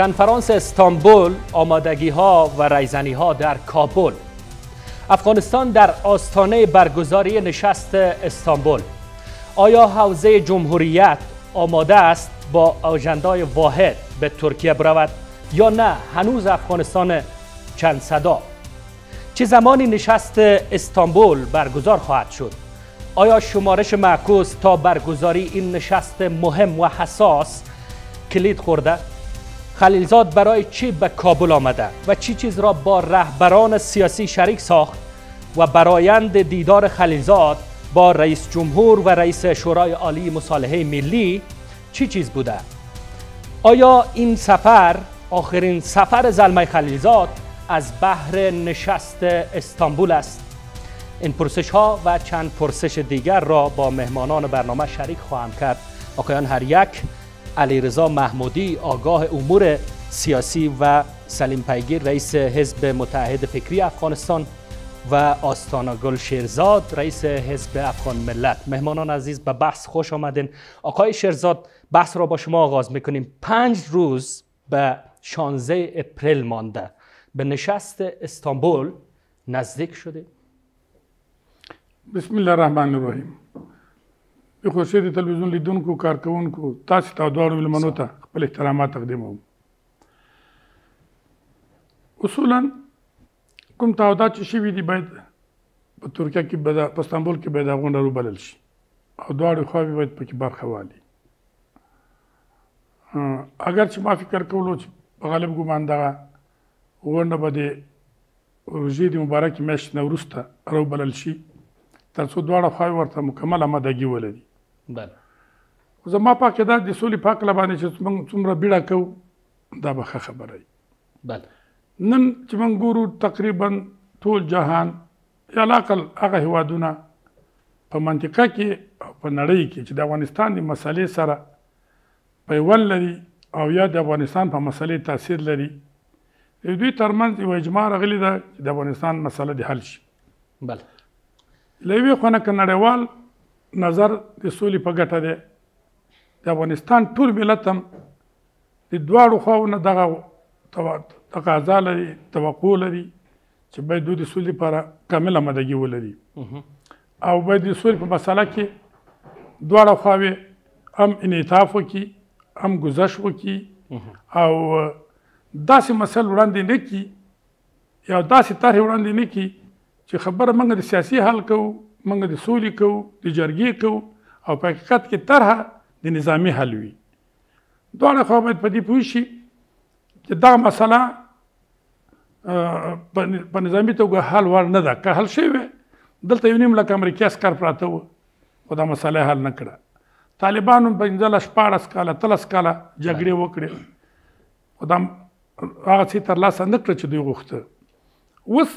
کنفرانس استانبول آمادگی ها و ریزنی ها در کابل. افغانستان در آستانه برگزاری نشست استانبول. آیا حوزه جمهوریت آماده است با آجندای واحد به ترکیه برود یا نه؟ هنوز افغانستان چند صدا؟ چه زمانی نشست استانبول برگزار خواهد شد؟ آیا شمارش معکوس تا برگزاری این نشست مهم و حساس کلید خورده؟ خلیلزاد برای چی به کابل آمده و چی چیز را با رهبران سیاسی شریک ساخت و برایند دیدار خلیلزاد با رئیس جمهور و رئیس شورای عالی مصالحه ملی چی چیز بوده؟ آیا این سفر آخرین سفر زلمه خلیلزاد از بحر نشست استانبول است؟ این پرسش ها و چند پرسش دیگر را با مهمانان برنامه شریک خواهم کرد. آقایان هر یک علیرضا محمودی آگاه امور سیاسی و سلیم پیگیر رئیس حزب متحد فکری افغانستان و آستانا گل شیرزاد رئیس حزب افغان ملت. مهمانان عزیز به بحث خوش آمدین. آقای شیرزاد بحث را با شما آغاز می‌کنیم. پنج روز به 16 اپریل مانده. به نشست استانبول نزدیک شده بسم الله الرحمن الرحیم. د خوشی د تلویزیون لیدونکو کارکونکو تاسو ته دواړو ملمنو ته خپل احترامات تقدیموم. اصولا کوم تعهدات چې شوي دي باید په ترکیه کې به په استانبول کې به دا غونډه وبلل شي. او دواړو خواوې باید پکې برخه والي اگر چې ما فکر کولو چې په غالب ګمان دغه غونډه به د روژې د مبارکې میاشتې نه وروسته راوبلل شي تر څو دواړه خواوې ورته مکمل آمادګي ولري بله. زما په عقیده د سولې په هکله باندې چې موږ څومره بیړه کوو دا به ښه خبره وي. بله. نن چې موږ ګورو تقریبا ټول جهان یا لاقل هغه هیوادونه په منطقه کې په نړۍ کې چې د افغانستان د مسلې سره پیوند لري او یا د افغانستان په مسلې تاثیر لري د دوی ترمنځ یو اجماع راغلی ده چې د افغانستان مسله د حل شي. بله. له یوې خوا نه که نړیوال نظر د سولې په ګټه دی. د افغانستان ټول ملت هم د دواړو خواو نه دغه تقاضا لري توقع لري چې باید دوی د سولې لپاره کامل آمادګي ولري. او باید د سولې په مسله کې دواړه خواوې هم انعطاف وکړي هم گذشت وکړي. او داسې مسل وړاندې نه کړي یا داسې طرح وړاندې نه کړي چې خبره موږ د سیاسي حل کوو موږ د سولې کوو د جرګې کوو او په حقیقت کې طرحه د نظامی حل وي. دواړه خوا باید په دې پوه شي چې دا مسله په نظامی توګه حل وړ نه ده. که حل شوی دلته یو نیم لک امریکایي عسکر پراته وو خو دا مسله حل نه کړه. طالبانو پنځلس شپاړس کاله تلس کاله جګړې وکړې. خو دا هغه څه ترلاسه نه کړه چې دوی غوښته. اوس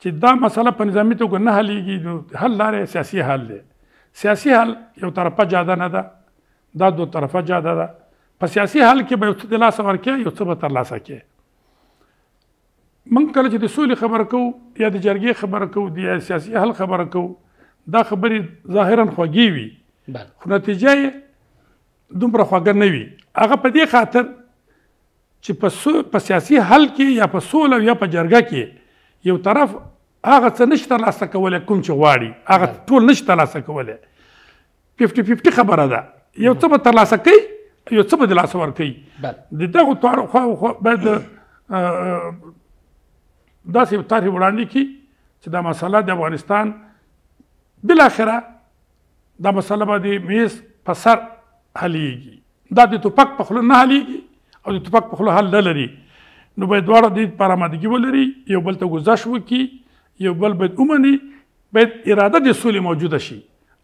چې دا مسله په نظامی توګه نه حلېږي نو حل لارې سیاسي حل دی سیاسي حل یو طرفه جاده نه ده دا دو طرفه جاده ده په سیاسي حل کې به یو څه د لاسه ورکړي یو څه به ترلاسه کړي موږ کله چې د سولې خبره کوو یا د جرګې خبره کوو د سیاسي حل خبره کوو دا خبرې ظاهرا خوږې وي خو نتیجه یې دومره خوږه نه وي هغه په دې خاطر چې په سیاسي حل کې یا په سوله یا په جرګه کې یو طرف هغه څه نشته ترلاسه کولی کوم چې غواړي. هغه ټول نشته ترلاسه کولی. ففټي ففټي خبره ده. یو څه به ترلاسه کوي یو څه به د لاسه ورکوي د دغو دواړو خواو خوا باید داسې طرحې وړاندې کړي چې دا مسله د افغانستان بالاخره دا مسله به د میز په سر حلیږي. دا د ټوپک په خوله نه حلیږي او د ټوپک په خوله حل نه لري نو باید دواړه د لپاره آمادګي ولري یو بل ته گذشت وکړي یو بل باید ومني باید اراده د سولې موجوده شي.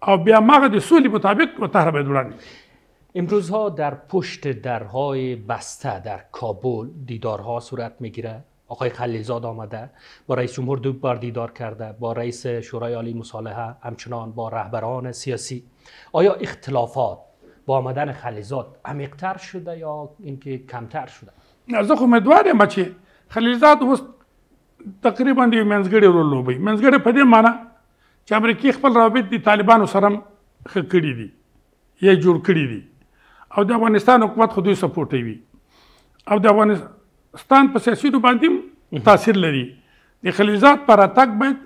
او بیا ماغه د سولې مطابق و طرح باید وړاندې امروزها در پشت درهای بسته در کابل دیدارها صورت می‌گیره. آقای خلیلزاد آمده با رئیس جمهور دو بار دیدار کرده با رئیس شورای عالی مصالحه همچنان با رهبران سیاسی. آیا اختلافات با آمدن خلیلزاد عمیقتر شده یا اینکه کمتر شده؟ زه خو امیدوار یم چې خلیلزاد اوس تقریبا د منځګړي رول لوبي منځګړي په دې معنی چې امریکای خپل رابط د طالبانو سره ښه کړی دي یا جوړ کړی دي. او د افغانستان حکومت خو دوی سپورټوي. او د افغانستان په سیاسي باندې تاثیر لري. د خلیزات پر اتک باید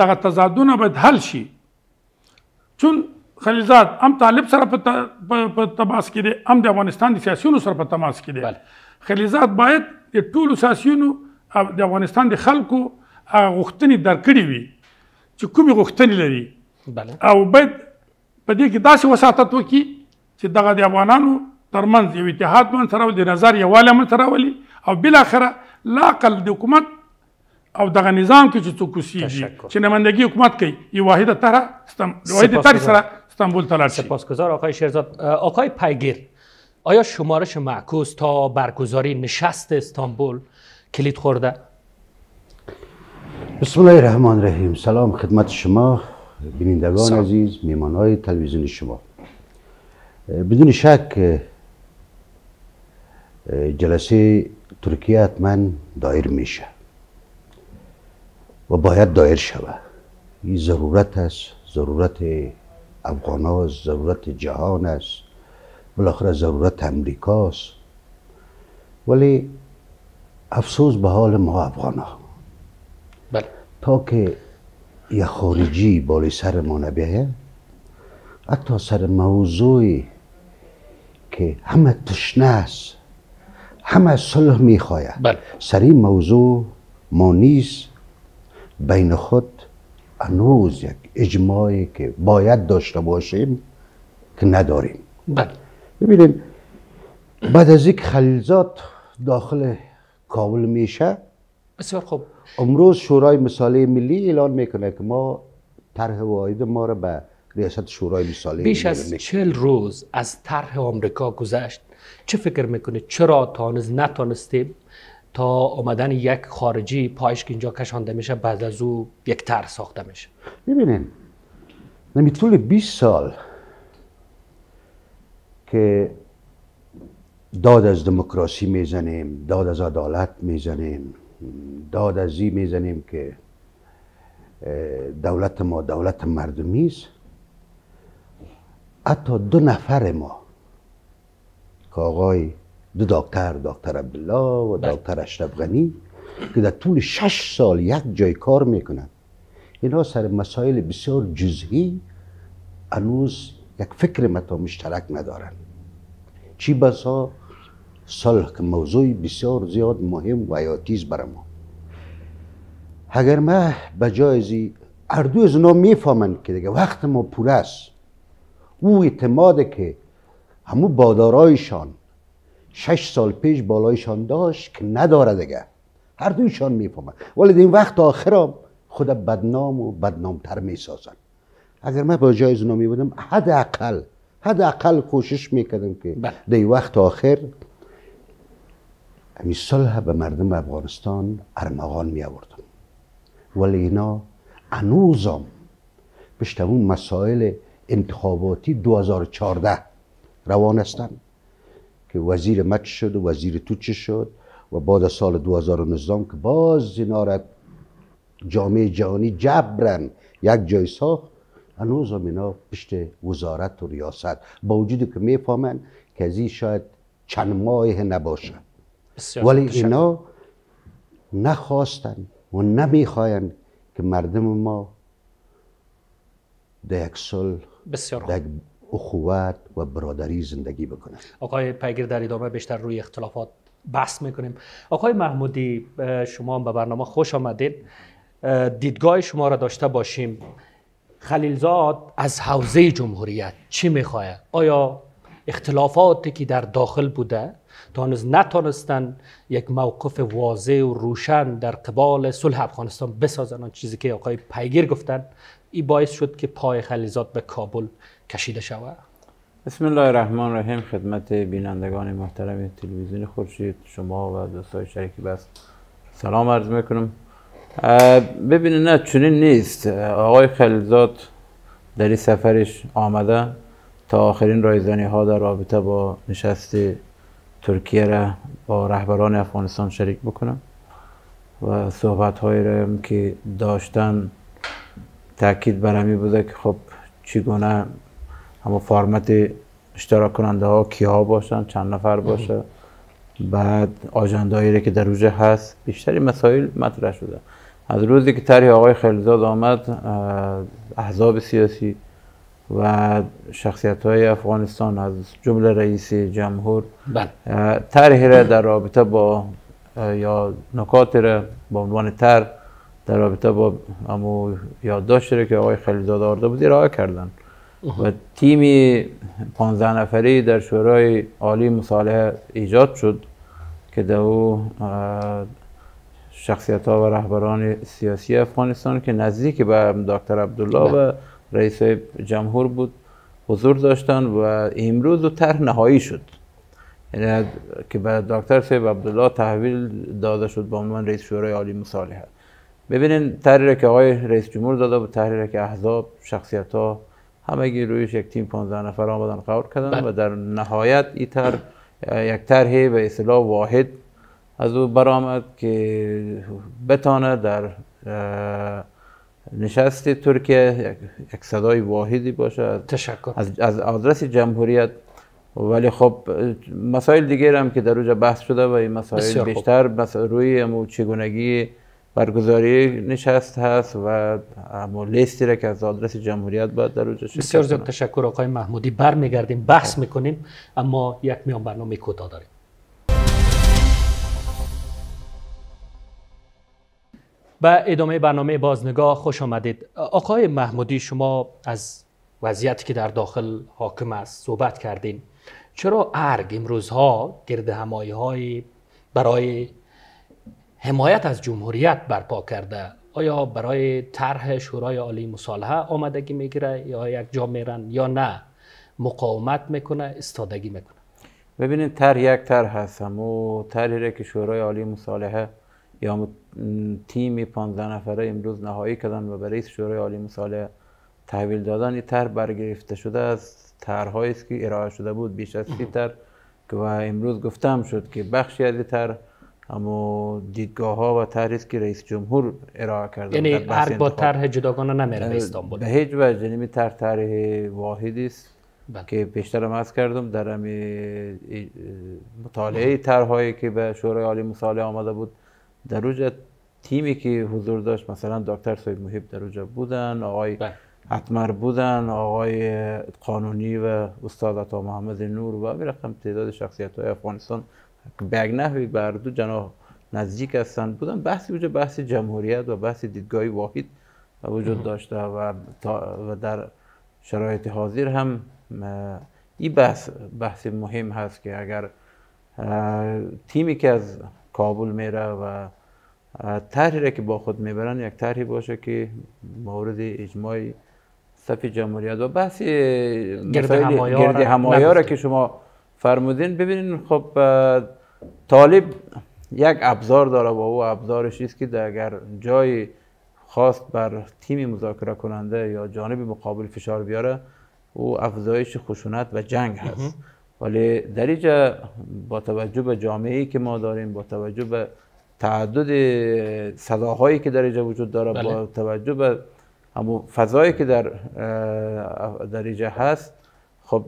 دغه تضادونه باید حل شي. چون خلیزات هم طالب سره په تماس کې دي هم د افغانستان د سیاسيونو سره په تماس کې دي خلیزات باید د ټولو سیاسيونو او د افغانستان د خلکو غوښتنې درکړې وي چې کومې غوښتنې لري. او باید په دې کې داسې وساتت وکړي چې دغه د افغانانو ترمنځ یو اتحاد من سره د نظر یواله من سره ولي او بل اخره لا قل د حکومت او دغه نظام کې چې څوک اوسېږي چې نمایندګي حکومت کوي یو واحده طرح واحده طرح سره استانبول ته لاړ سپاسگزار آقای شیرزاد آقای پیگیر آیا شمارش معکوس تا برگزاری نشست استانبول کلید خورده؟ بسم الله الرحمن الرحیم. سلام خدمت شما بینندگان عزیز میمان های تلویزیون شما. بدون شک جلسه ترکیه حتما دایر میشه و باید دایر شود این ضرورت است ضرورت افغان ضرورت جهان است. بالاخره ضرورت امریکاست. ولی افسوس به حال ما افغان ها بله. تا که یه خارجی بالای سر ما نبیه حتی سر موضوعی که همه تشنه است همه صلح می‌خواید. بله. سر این موضوع ما نیست. بین خود هنوز یک اجماعی که باید داشته باشیم که نداریم. بله. ببینید بعد از یک خلیلزاد داخل کابل میشه بسیار خوب. امروز شورای مثالی ملی اعلان می‌کنه که ما طرح واحد ما را به ریاست شورای مثالی بیش از چل روز از طرح آمریکا گذشت. چه فکر می‌کنید؟ چرا تانز نتانستیم تا آمدن یک خارجی پایش که اینجا کشانده میشه بعد از او یک طرح ساخته میشه؟ ببینین نمی طول 20 سال که داد از دموکراسی می‌زنیم داد از عدالت می‌زنیم داد از این می‌زنیم که دولت ما دولت مردمی است. حتی دو نفر ما که آقای دو دکتر دکتر عبدالله و دکتر اشرف غنی که در طول شش سال یک جای کار می‌کنند. اینا سر مسائل بسیار جزئی هنوز یک فکر متا مشترک ندارن چی بسا؟ صلح که موضوع بسیار زیاد مهم و حیاتیز برای ما. اگر ما بجایزی اردو از اونا می‌فهمن که دیگه وقت ما پور است او اعتماده که همو بادارایشان شش سال پیش بالایشان داشت که نداره دیگه. هر دویشان می‌فهمن. ولی این وقت آخرام خود بدنام و بدنامتر می‌سازن. اگر من با جای اونا می بودم حداقل حداقل کوشش می‌کردم که بله. در وقت آخر همین صلح به مردم افغانستان ارمغان می آوردم ولی اینا هنوزم اون مسائل انتخاباتی 2014 روان هستند که وزیر مچ شد و وزیر توچه شد و بعد از سال 2019 که باز اینا را جامعه جهانی جبرن یک جای ساخت هنوز هم اینا پشت وزارت و ریاست با وجود که می‌فهمن که از این شاید چند ماه نباشه. ولی اینا نخواستن و نمی‌خواین که مردم ما در یک صلح بسیار اخوت و برادری زندگی بکنن. آقای پیگیر در ادامه بیشتر روی اختلافات بحث می‌کنیم. آقای محمودی شما به برنامه خوش آمدید دیدگاه شما را داشته باشیم. خلیلزاد از حوزه جمهوریت چی می‌خواه؟ آیا اختلافاتی که در داخل بوده تانز نتانستن یک موقف واضح و روشن در قبال صلح افغانستان بسازن آن چیزی که آقای پیگیر گفتن؟ این باعث شد که پای خلیلزاد به کابل کشیده شود. بسم الله الرحمن الرحیم خدمت بینندگان محترم تلویزیون خورشید شما و دوستای شریکی بس. سلام عرض می‌کنم. ببینید نه چنین نیست. آقای خلیلزاد در این سفرش آمده تا آخرین رایزنی ها در رابطه با نشست ترکیه را با رهبران افغانستان شریک بکنم و صحبت هایی را که داشتن تاکید برمی بوده که خب چگونه همه فرمت اشتراک کننده ها کیا باشن چند نفر باشه. بعد آجندایی که در اوجه هست بیشتری مسائل مطرح شده. از روزی که طرح آقای خلیزاد آمد احزاب سیاسی و شخصیت های افغانستان از جمله رئیس جمهور بله. طرحی را در رابطه با یا نکات را با عنوان تر در رابطه با امو یادداشت را که آقای خلیزاد آورده بود ارائه کردن و تیمی 15 نفری در شورای عالی مصالحه ایجاد شد که در او شخصیت ها و رهبران سیاسی افغانستان که نزدیک به دکتر عبدالله و رئیس جمهور بود حضور داشتن و امروز و طرح نهایی شد. یعنی که به دکتر سیب عبدالله تحویل داده شد به عنوان رئیس شورای عالی مصالحه. ببینین طرحی که آقای رئیس جمهور داده بود طرحی که احزاب شخصیت ها همگی رویش یک تیم 15 نفر آمدن قرار کردن بله. و در نهایت این طرح یک طرح به اصطلاح واحد از او برآمد که بتانه در نشست ترکیه یک- صدای واحدی باشه تشکر. از, از آدرس جمهوریت. ولی خب مسائل دیگر هم که در اوجا بحث شده و این مسائل. بیشتر مس- روی امو چگونگی برگزاری نشست هست و امو لیستی را که از آدرس جمهوریت باید در شرکت بسیار زیاد. تشکر آقای محمودی. برمیگردیم بحث می‌کنیم اما یک میان برنامه کوتاه داریم. به ادامه برنامه بازنگاه خوش آمدید. آقای محمودی شما از وضعیتی که در داخل حاکم است صحبت کردین. چرا ارگ امروزها گرد همایی های برای حمایت از جمهوریت برپا کرده؟ آیا برای طرح شورای عالی مصالحه آمدگی می‌گیره یا یک جا میرن یا نه؟ مقاومت می‌کنه استادگی می‌کنه؟ ببینید طرح یک طرح هست. و طرحی که شورای عالی مصالحه یا تیمی 15 نفره امروز نهایی کردن و به رئیس شورای عالی مصالحه تحویل دادن این طرح برگرفته شده از طرحهایی است که ارائه شده بود بیش از سی طرح که و امروز گفتم شد که بخشی از این طرح اما دیدگاه ها و طرحی که رئیس جمهور ارائه کرده یعنی ارگ با. طرح جداگانه نمیره به استانبول به هیچ وجه یعنی طرح طرح واحدی است بله. که بیشتر عرض کردم در مطالعه طرحهایی که به شورای عالی مصالحه آمده بود در اوجا تیمی که حضور داشت مثلا دکتر سید محیب در اوجا بودن آقای بله. اتمر بودن آقای قانونی و استاد عطا محمد نور و همین رقم تعداد شخصیت های افغانستان به نحوی بر دو جناح نزدیک هستند بودن بحثی وجود بحث جمهوریت و بحث دیدگاهی واحد وجود داشته و, و در شرایط حاضر هم این بحث بحث مهم هست که اگر تیمی که از کابل میره و طرحی را که با خود می‌برن یک طرحی باشه که مورد اجماع صف جمهوریت و بحث گرد همایا را. که شما فرمودین ببینین خب طالب یک ابزار داره و او ابزارش است که اگر جای خواست بر تیم مذاکره کننده یا جانب مقابل فشار بیاره او افزایش خشونت و جنگ هست. ولی در اینجا با توجه به جامعه ای که ما داریم با توجه به تعدد صداهایی که در اینجا وجود داره بله. با توجه به همون فضایی که در در اینجا هست خب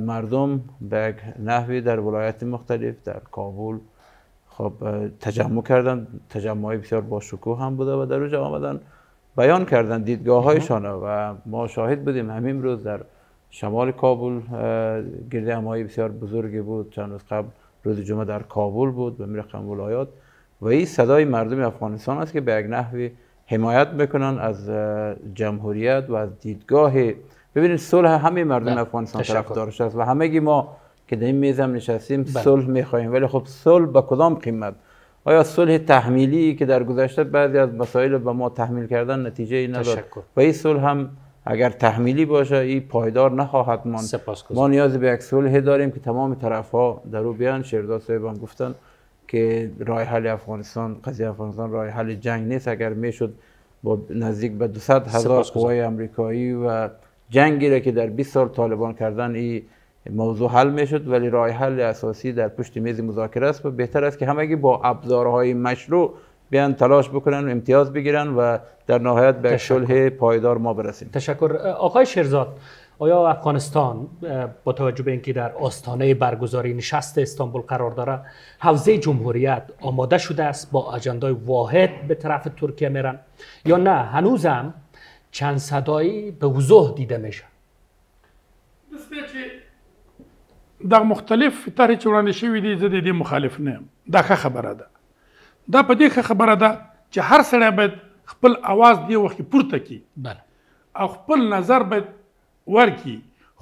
مردم به نحوی در ولایت مختلف در کابل خب تجمع کردن تجمعی بسیار با شکوه هم بوده و در اونجا آمدن بیان کردن دیدگاه هایشان و ما شاهد بودیم همین روز در شمال کابل گرد همایی بسیار بزرگی بود چند روز قبل روز جمعه در کابل بود به رقم ولایات و این صدای مردم افغانستان است که به یک نحوی حمایت می‌کنن از جمهوریت و از دیدگاه ببینید صلح همه مردم بله. افغانستان. طرفدارش است و همگی ما که در این میز هم نشستیم بله. صلح می‌خواهیم ولی خب صلح به کدام قیمت آیا صلح تحمیلی که در گذشته بعضی از مسائل به ما تحمیل کردن نتیجه ای نداد. و این صلح هم اگر تحمیلی باشه این پایدار نخواهد ماند. ما نیاز به یک صلح داریم که تمام طرف ها در او بیان. شیرداد صاحب هم گفتن که راه حل افغانستان قضیه افغانستان راه حل جنگ نیست. اگر می‌شد با نزدیک به 200 هزار. قوای امریکایی و جنگی را که در 20 سال طالبان کردن این موضوع حل می‌شد. ولی راه حل اساسی در پشت میز مذاکره است. و بهتر است که همگی با ابزارهای مشروع بیان تلاش بکنن و امتیاز بگیرن و در نهایت به. صلح پایدار ما برسیم. تشکر. آقای شیرزاد آیا افغانستان با توجه به اینکه در آستانه برگزاری نشست استانبول قرار داره حوزه جمهوریت آماده شده است با اجندای واحد به طرف ترکیه میرن یا نه؟ هنوزم چند صدایی به وضوح دیده میشه؟ دا مختلف طرحې چې وړاندې شوي دي زه د دې مخالف نه. یم دا ښه خبره ده. دا په دې خبره ده چې هر سړی باید خپل اواز دی وخت پورته کړي. بله. او خپل نظر باید ورکړي.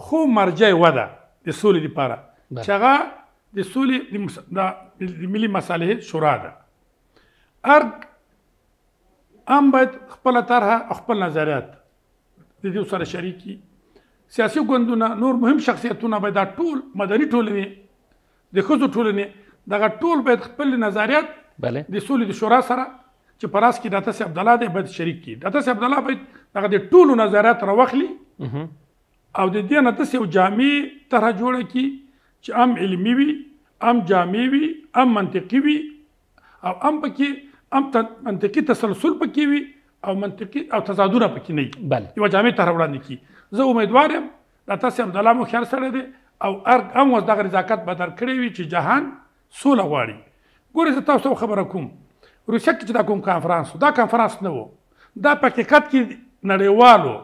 خو مرجع وده د سولې لپاره. چې هغه د سولې د ملي مصالحې شورا ده. ارګ هم باید خپل طرحه خپل نظریات د دې سره شریکي. سیاسي ګوندونه نور مهم شخصیتونه باید ټول مدني ټولنې د ښځو ټولنې دغه ټول باید خپل نظریات بله. د سولې د شورا سره چې په راس کې ډاکټر سي عبد الله دی باید شریک کړي. ډاکټر سي عبد الله باید دغه د ټولو نظریات راوخلي او د دې نه داسې یو جامع طرح جوړه کړي چې هم علمي وي هم جامع وي هم منطقي وي او هم پکې ت- منطقي تسلسل پکې وي او منطقي او تضادونه پکې نه وي بله. یو جامع طرح وړاندې کړي. زه امیدوار یم ډاکټر سي عبد الله مو خیال سره دی او ارګ هم اوس دغه رضاکت به درکړی وي چې جهان سوله غواړي ګورې زه تاسو خبره کوم. روسیه کې چې دا کوم کانفرانس دا کانفرانس نه و. دا په حقیقت کې نړیوالو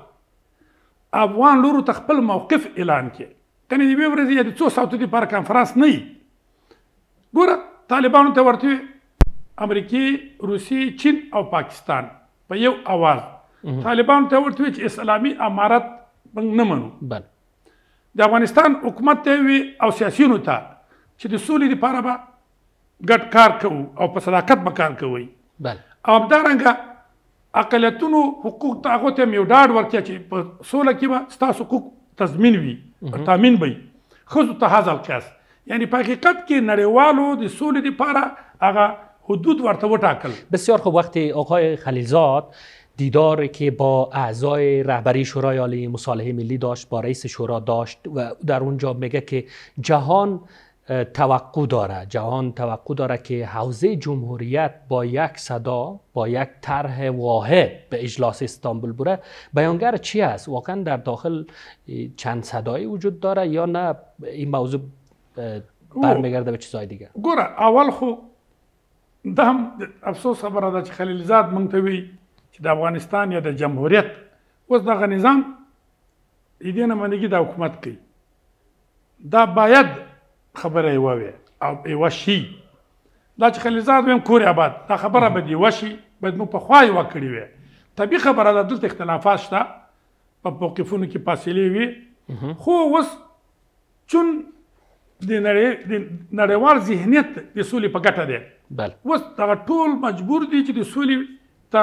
افغان لورو ته خپل موقف اعلان کړي کنه دی ورځې د څو ساعتو لپاره کانفرانس نه وي. ګوره طالبانو ته ورته امریکای روسي چین او پاکستان. په یو اواز طالبانو ته ورته چې اسلامي امارت موږ نه منو. بله. د افغانستان حکومت ته وي او سیاسيونو ته. چې د سولې لپاره به ګډ کار کوو او په صداقت به کار کوي بله. او همدارنګه اقلیتونو حقوق ته هغو ته یو ډاډ ورکړي چې په سوله کې به ستاسو حقوق تضمین وي تامین وي. ښځو ته هذا القیاس یعنی په حقیقت کې نړیوالو د سولې لپاره هغه حدود ورته وټاکل. بسیار خوب. وقتی آقای خلیلزاد دیداری که با اعضای رهبری شورای عالی مصالحه ملی داشت با رئیس شورا داشت و در اونجا میگه که جهان توقع داره. جهان توقع داره که حوزه جمهوریت با یک صدا با یک طرح واحد به اجلاس استانبول بره بیانگر چی است؟ واقعا در داخل چند صدایی وجود داره یا نه؟ این موضوع برمیگرده به چیزهای دیگه. ګوره اول خو دا هم د افسوس خبره ده چې خلیل زاد ته وی چې د افغانستان یا د جمهوریت اوس دغه نظام د دې نه منګي د حکومت کوي. دا باید خبره یې وي او یو شي دا چې خلیل زاد ویم کور آباد دا خبره به دی وشي. باید موږ په خوای وکړي وي طبي خبره ده دلته اختلافات شته. په موقفونو کې فاصلې وي. خو اوس چون د نړیوال ذهنیت د سولې په ګټه دی. بله. اوس دغه ټول مجبور دي چې د سولې ته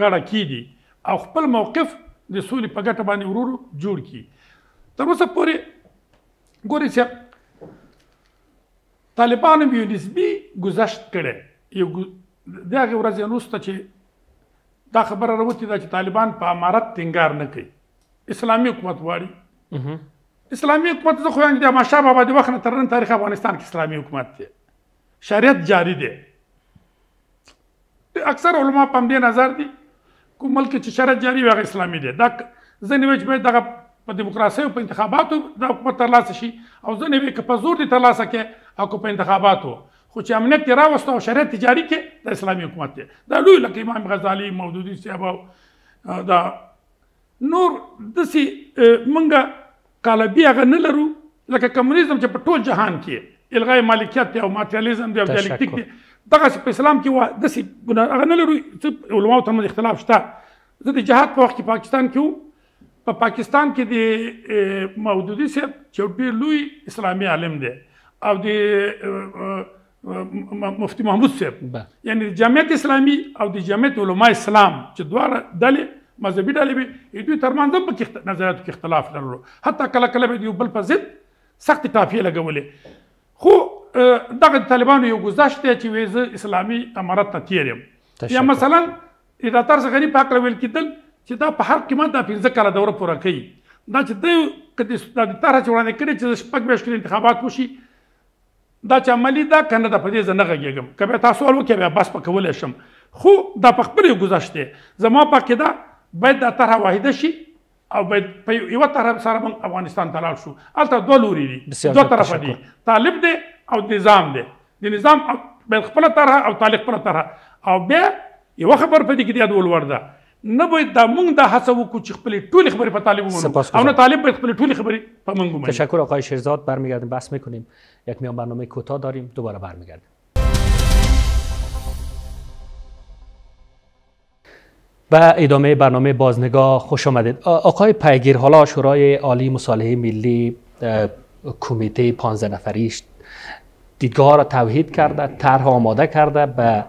غاړه کیدي او خپل موقف د سولې په ګټه باندې ورورو جوړ کی تر اوسه پورې ګوري چې طالبانو یو نسبی گذشت کړي یو دغه ورځ وروسته چې دا خبره راوتی ده چې طالبان په امارت ټینګار نه کوي اسلامي حکومت واړي اسلامي حکومت زه خو یم د ماشا بابا د وخت تر نن تاریخ افغانستان کې اسلامي حکومت دی شریعت جاری دی اکثر علما په دې نظر دي کوم ملک چې شریعت جاری وي هغه اسلامي دی دا ځنې چې باید دغه په دیموکراسي او په انتخاباتو د حکومت ترلاسه شي او ځنې وی که په زور دي ترلاسه کې که په انتخاباتو. خو چې امنیت یې راوسته او شریعت جاری کې د اسلامي حکومت دی. دا لوی لکه امام غزالی مودودي صاحب دا. نور دسی منګه قالبي هغه نه لرو لکه کمونیزم چې په ټول جهان کې الغای مالکیت دی او ماتریالیزم دی او. دیالکتیک دی. دغه په اسلام کې وا دسی هغه نه لرو څه علماو ترمنځ اختلاف شته. زه د جهاد په وخت کې پاکستان کې وم. په پاکستان کې د مودودي صاحب چې ډېر لوی اسلامي عالم دی او د اه، اه، م- مفتي محمود صاحب یعنی د جمعیت اسلامي او د جمعیت علما اسلام چې دواړه ډلې مذهبي ډلې وي دوی ترمنځ پکې اخت- نظریاتو کې اختلاف لرلو. حتی کله کله به د یو بل په ضد سخت ټافیې لګولې. خو دغه د طالبانو یو گذشت دی چې وایي زه اسلامي امارت ته تیر یم. تشکر. یا مثلا د ډاکټر غنی په حق ویل کېدل چې دا په هر قیمت دا پنځه کاله دوره پوره کوي دا چې دوی کدي د طرح چې وړاندې کړي چې شپږ میاشتې انتخابات وشي دا چې عملی دا کنه د پدې زنه غږیږم کبه تاسو ول وکړه بس په کولای شم. خو دا په خپل یو گذشته زما په کې دا باید د طرح واحده شي او باید په یو طرف سره موږ افغانستان ته لاړ شو. هلته دوه لوري دي. دوه تشکر. دي. طالب دی او نظام دی. د نظام باید خپله طرحه او طالب خپله طرحه او بیا یوه خبر په دې کې د یادول وړ ده نه باید دا موږ دا هڅه وکړو چې خپلې ټولې خبرې په طالب ومنو. او نه طالب باید خپلې ټولې خبرې په موږ ومني تشکر آقای شیرزاد برمیگردیم بحث می‌کنیم. یک میان برنامه کوتاه داریم دوباره برمیگردیم. و ادامه برنامه بازنگاه خوش آمدید. آقای پیگیر حالا شورای عالی مصالحه ملی کمیته 15 نفریش دیدگاه را توحید کرده طرح آماده کرده به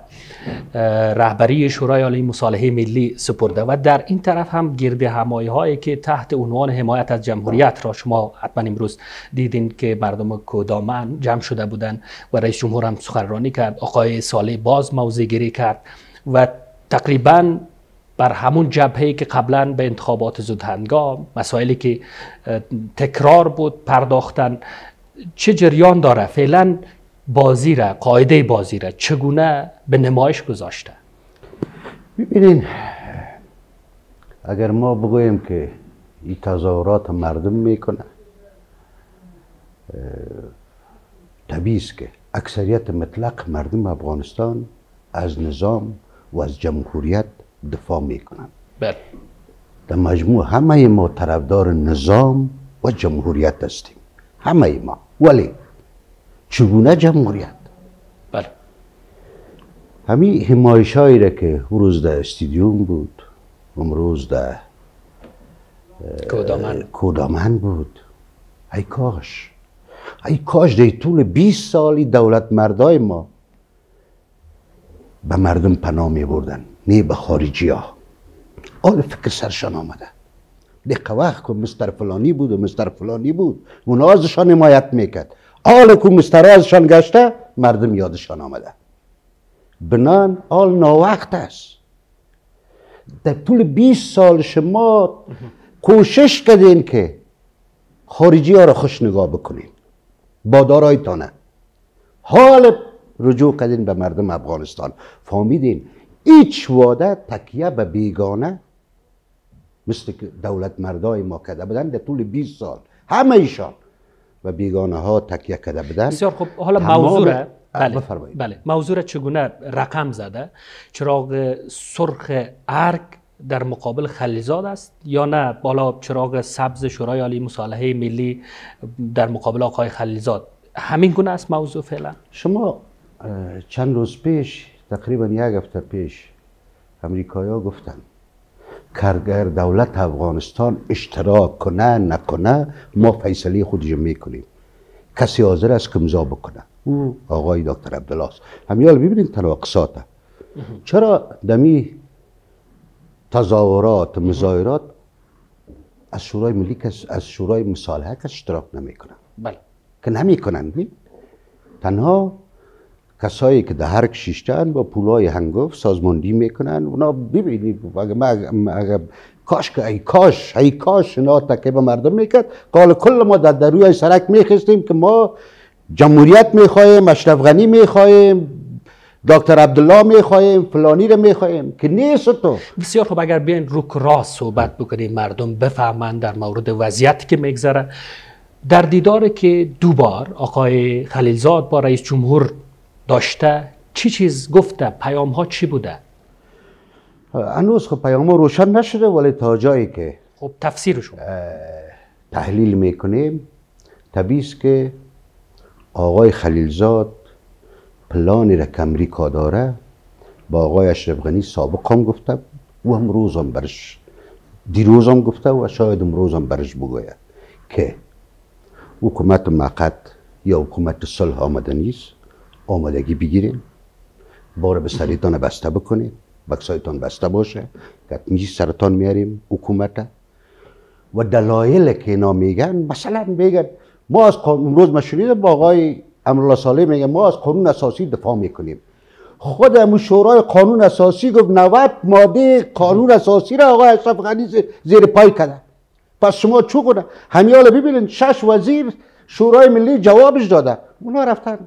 رهبری شورای عالی مصالحه ملی سپرده و در این طرف هم گرد همایی هایی که تحت عنوان حمایت از جمهوریت را شما حتما امروز دیدین که مردم کودامن جمع شده بودند و رئیس جمهور هم سخنرانی کرد آقای ساله باز موضع گیری کرد و تقریبا بر همون جبهه که قبلا به انتخابات زودهنگام مسائلی که تکرار بود پرداختن چه جریان داره؟ فعلا بازی را قاعده بازی را چگونه به نمایش گذاشته؟ ببینین اگر ما بگوییم که این تظاهرات مردم می‌کنه طبیعی است که اکثریت مطلق مردم افغانستان از نظام و از جمهوریت دفاع می‌کنن. بله. در مجموع همه ما طرفدار نظام و جمهوریت هستیم. همه ما. ولی چگونه جمهوریت بله. همین حمایش هایی را که روز در استیدیوم بود امروز در کودامن. کودامن بود. ای کاش. ای کاش در طول 20 سالی دولت مردای ما به مردم پناه می بردن نه به خارجی ها آل فکر سرشان آمده. دقیقه وقت که مستر فلانی بود و مستر فلانی بود. اونا ازشان حمایت می‌کرد. حال که مستر ازشان گشته مردم یادشان آمده. بنان آل ناوقت است. در طول 20 سال شما کوشش کردین که خارجی ها را خوش نگاه بکنین. با دارایتانه. حال رجوع کردین به مردم افغانستان. فهمیدین هیچ واده تکیه به بیگانه مثل که دولت مردای ما کرده بودن در طول 20 سال. همه ایشان. و بیگانه ها تکیه کرده بودن بسیار خوب. حالا موضوع بله. بفرمایید. بله. موضوع را چگونه رقم زده؟ چراغ سرخ ارگ در مقابل خلیزاد است یا نه؟ بالا چراغ سبز شورای عالی مصالحه ملی در مقابل آقای خلیزاد. همین گونه است موضوع فعلا. شما چند روز پیش تقریبا یک هفته پیش امریکایی ها گفتن که اگر دولت افغانستان اشتراک کنه نکنه ما فیصله خودش می‌کنیم. کسی حاضر است که امضا بکنه؟ او آقای دکتر عبدالله است. همیال ببینید تناقضات چرا دمی تظاهرات مظاهرات از شورای ملی کس از شورای مصالحه کس اشتراک نمی‌کنن؟ بله. که نمی‌کنن. می تنها کسایی که در هر شیشتن با پولای هنگفت سازماندهی می‌کنن اونا ببینید اگه ما اگه کاش که ای کاش ای کاش اینا تکه به مردم می‌کرد قال کل ما در دروی سرک میخستیم که ما جمهوریت می‌خواهیم اشرف غنی می‌خواهیم دکتر عبدالله می‌خواهیم فلانی رو می‌خواهیم که نیست تو. بسیار خوب اگر بیاین روک راست صحبت بکنیم مردم بفهمند در مورد وضعیتی که میگذره. در دیدار که دوبار آقای خلیلزاد با رئیس جمهور داشته چی چیز گفته؟ پیام ها چی بوده؟ هنوز خب پیام روشن نشده ولی تا جایی که خب تفسیرشون. تحلیل می‌کنیم طبیعی است که آقای خلیلزاد پلانی را که امریکا داره. با آقای اشرف غنی سابق هم گفته و هم روز هم برش دیروز هم گفته و شاید امروز هم برش بگوید که حکومت مقت یا حکومت صلح آمده نیست. آمادگی بگیریم. بار به سریتان بسته بکنیم. بکسایتان بسته باشه. که سرطان میاریم حکومت. و دلایل که اینا میگن مثلا میگن ما از امروز ما شنیدم با آقای امرالله صالح میگن ما از قانون اساسی دفاع می‌کنیم. خود امو شورای قانون اساسی گفت 90 ماده قانون اساسی را آقای اشرف غنی زیر پای کرده پس شما چو کنه همیالا ببینید شش وزیر شورای ملی جوابش داده. اونا رفتن.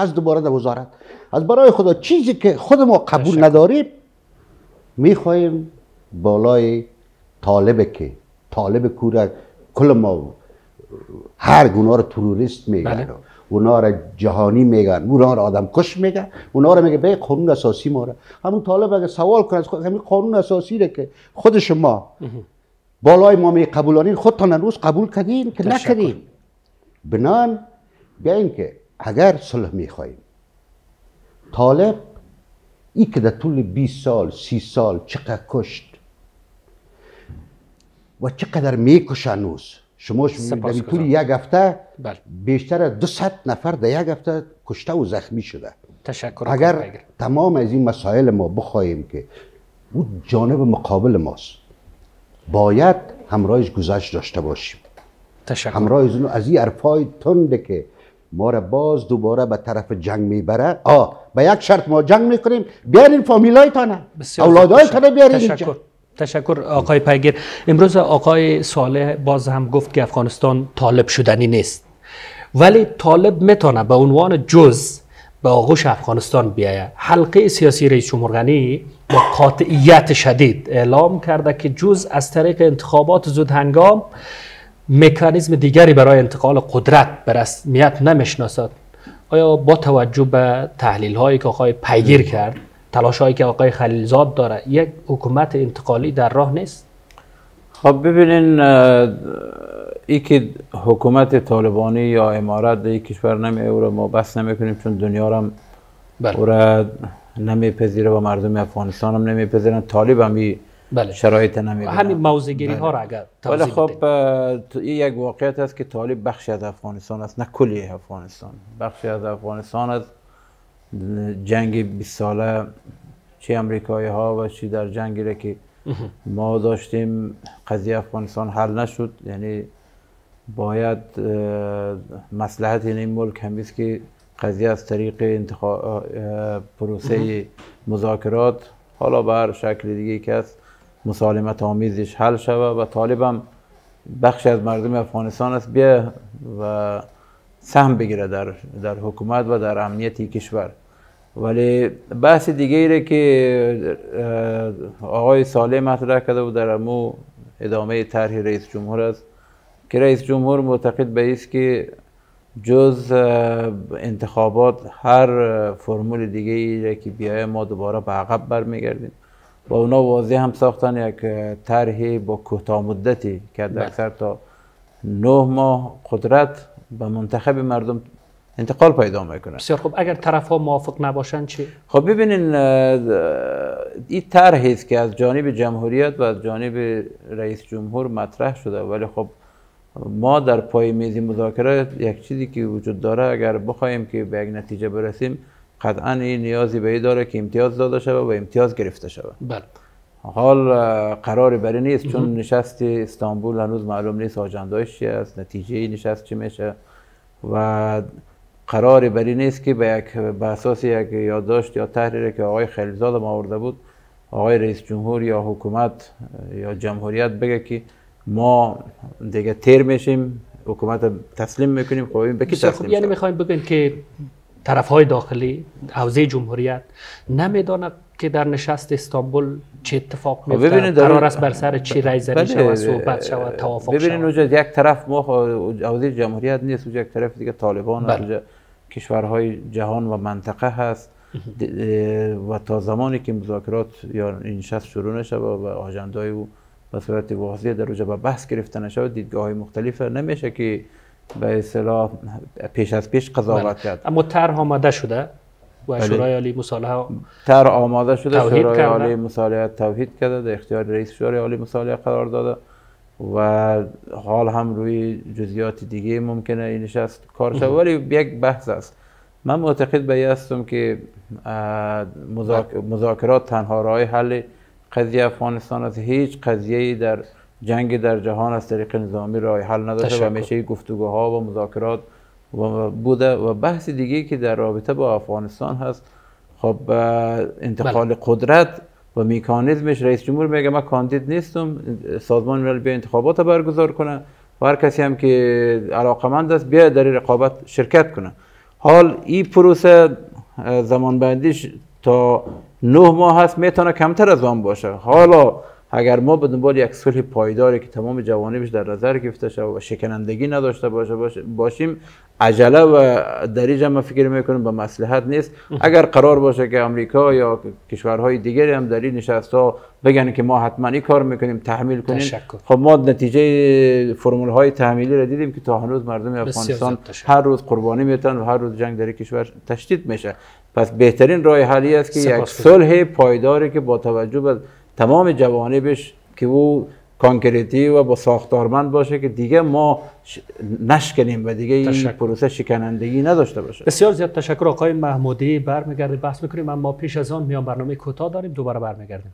از دوباره در وزارت. از برای خدا چیزی که خود ما قبول نداریم می‌خواهیم بالای طالب که طالب کوره کل ما هر گناه رو تروریست میگن بله. اونا رو جهانی میگن اونا رو آدم کش میگن اونا رو میگه به قانون اساسی ما رو. همون طالب اگه سوال کنه از خود همین قانون اساسی رو که خود شما بالای ما می قبولانین خودتان روز قبول کردین که. نکردین. بنان بیاین که اگر صلح می‌خواهیم. طالب ای که در طول 20 سال 30 سال چقدر کشت و چقدر میکش هنوز شما در. طول یک هفته بله. بیشتر از 200 نفر در یک هفته کشته و زخمی شده. تشکر اگر. تمام از این مسائل ما بخواهیم که او جانب مقابل ماست باید همراهش گذشت داشته باشیم. تشکر. همراه از این حرفای تنده که ما را باز دوباره به طرف جنگ می‌بره. آ به یک شرط ما جنگ می‌کنیم. بیارین فامیلایتانه. بسیار اولادای خوب. تانه بیارین تشکر اینجا. تشکر. آقای پیگیر. امروز آقای صالح باز هم گفت که افغانستان طالب شدنی نیست. ولی طالب می‌تونه به عنوان جز به آغوش افغانستان بیایه. حلقه سیاسی رئیس جمهور غنی با قاطعیت شدید اعلام کرده که جز از طریق انتخابات زود هنگام مکانیزم دیگری برای انتقال قدرت به رسمیت نمی‌شناسد. آیا با توجه به تحلیل هایی که آقای پیگیر کرد تلاش هایی که آقای خلیلزاد داره یک حکومت انتقالی در راه نیست؟ خب ببینین ای که حکومت طالبانی یا امارت در یک کشور نمی او را ما بس نمی کنیم چون دنیا را هم بله. او را نمیپذیره و مردم افغانستان هم نمیپذیرن. طالب هم بله. شرایط نمی‌بینن همین موضع ها را اگر توضیح خب این یک واقعیت است که طالب بخشی از افغانستان است نه کلی افغانستان. بخشی از افغانستان است جنگ 20 ساله چه امریکایی ها و چی در جنگی را که ما داشتیم قضیه افغانستان حل نشد. یعنی باید اه، مصلحت این ملک همی است که قضیه از طریق انتخاب پروسه مذاکرات حالا به هر شکل دیگه که است مسالمت آمیزش حل شود و طالب هم بخش از مردم افغانستان است. بیا و سهم بگیره در, در حکومت و در امنیت این کشور. ولی بحث دیگه ایره که آقای صالح مطرح کرده و در امو ادامه طرح رئیس جمهور است. که رئیس جمهور معتقد به است که جز انتخابات هر فرمول دیگه ای که بیایه ما دوباره به عقب برمیگردیم. با اونا واضح هم ساختن یک طرحی با کوتاه مدتی که حد اکثر تا نه ماه قدرت به منتخب مردم انتقال پیدا می‌کنه بسیار خوب. اگر طرف ها موافق نباشند چی؟ خب ببینین این طرحی است که از جانب جمهوریت و از جانب رئیس جمهور مطرح شده. ولی خب ما در پای میز مذاکره یک چیزی که وجود داره اگر بخوایم که به یک نتیجه برسیم قطعا این نیازی به این داره که امتیاز داده شود و امتیاز گرفته شود. بله. حال قراری بری نیست چون نشست استانبول هنوز معلوم نیست آجندهش چی است نتیجه نشست چی میشه. و قراری بری نیست که به یک به اساس یک یادداشت یا تحریری که آقای خلیلزاد ما آورده بود آقای رئیس جمهور یا حکومت یا جمهوریت بگه که ما دیگه تیر میشیم حکومت تسلیم می‌کنیم. خب این به کی تسلیم یعنی؟ می‌خوایم بگین که طرف های داخلی حوزه جمهوریت نمی‌داند که در نشست استانبول چه اتفاق خب ببینید میفته قرار است بر سر چی رای زنی بله، شود صحبت شود توافق ببینید شود. اونجا یک طرف ما حوزه جمهوریت نیست یک طرف دیگه طالبان بله. کشورهای جهان و منطقه هست. و تا زمانی که مذاکرات یا این نشست شروع نشه و و آجندای او به صورت واضح در به بحث گرفته نشه دیدگاه های مختلف نمیشه که به اصطلاح پیش از پیش قضاوت بله. کرد اما طرح آماده شده و بله. شورای عالی مصالحه طرح آماده شده شورای. عالی مصالحه توحید کرده در اختیار رئیس شورای عالی مصالحه قرار داده و حال هم روی جزئیات دیگه ممکنه این نشست کار شود ولی یک بحث است من معتقد به هستم که مذاک- مذاکرات تنها راه حل قضیه افغانستان است هیچ قضیه در جنگ در جهان از طریق نظامی راه حل نداشته تشکر. و همیشه گفتگوها و مذاکرات و بوده و بحث دیگه که در رابطه با افغانستان هست. خب انتقال قدرت و میکانیزمش رئیس جمهور میگه من کاندید نیستم سازمان ملل بیا انتخابات برگزار کنه و هر کسی هم که علاقمند است بیا در رقابت شرکت کنه. حال این پروسه زمان بندیش تا نه ماه هست می‌تونه کمتر از آن باشه. حالا اگر ما به دنبال یک صلح پایداری که تمام جوانبش در نظر گرفته شود و شکنندگی نداشته باشه باشیم عجله و دریج ما فکر می‌کنیم به مصلحت نیست اگر قرار باشه که امریکا یا کشورهای دیگری هم در این نشست ها بگن که ما حتما این کار می‌کنیم تحمیل کنیم تشکر. خب ما نتیجه فرمول های تحمیلی را دیدیم که تا هنوز مردم افغانستان. هر روز قربانی میتن و هر روز جنگ در کشور تشدید میشه پس بهترین راه حلی است که یک. صلح پایداری که با توجه به تمام جوانبش که او کانکریتی و با ساختارمند باشه که دیگه ما نشکنیم و دیگه این تشکر. پروسه شکنندگی نداشته باشه. بسیار زیاد تشکر آقای محمودی. برمیگردیم بحث می‌کنیم اما پیش از آن میان برنامه کوتاه داریم دوباره برمیگردیم.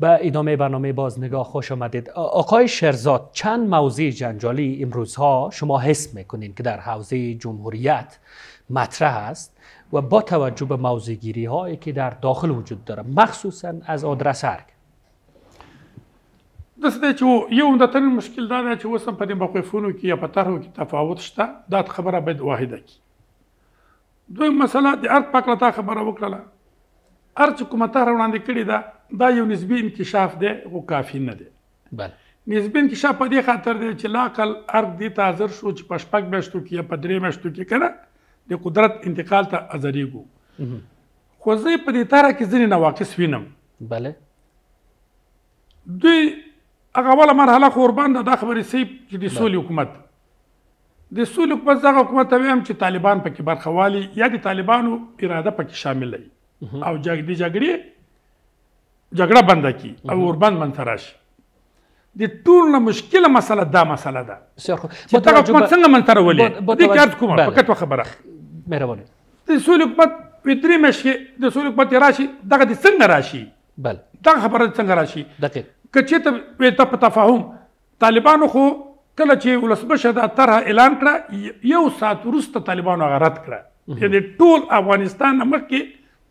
به ادامه برنامه بازنگاه خوش آمدید. آقای شرزاد چند موضوع جنجالی امروزها شما حس می‌کنین که در حوزه جمهوریت مطرح است و با توجه به موضوعگیری هایی که در داخل وجود داره مخصوصا از آدرس داسې دی چې یو عمدترین مشکل دا دی چې اوس هم په دې موقفونو یا په طرحو کې تفاوت شته دا خبره باید واحده کړي دویم مسله د ارګ پاک له تا خبره وکړله هر چې کومه طرح وړاندې کړې دا یو نسبي انکشاف دی خو کافي نه دی. بله. نسبي انکشاف په دې خاطر دی چې لاقل ارګ دې ته حاضر شو چې په شپږ میاشتو کې یا په درې میاشتو کې که د قدرت انتقال ته حاضرېږو. خو زه په دې طرح کې ځینې نواقص وینم. بله. دوی هغه اوله مرحله خو ورباندې دا خبرې صحیح چې د سولې حکومت. د سولې حکومت دغه حکومت ته وایم چې طالبان پکې برخه والي یا د طالبانو اراده پکې شامل وي او جګ د جګړې جګړه بنده کی او وربند منځ ته راشي د ټول نه مشکله مسله دا مسله ده. چې دغه حکومت څنګه ته راولي؟ با- با دې عرض کومه. فقط خبره مهرباني. د سولې حکومت میاشتې کې د سولې حکومت راشي دغه د څنګه راشي؟ بله. دغه خبره څنګه راشي؟ دقیق. که چېرته وې ته په تفاهم طالبانو خو کله چې ولسمشر دا طرح اعلان کړه یو ساعت وروسته طالبانو رد کړه. یعنې ټول افغانستان مخکې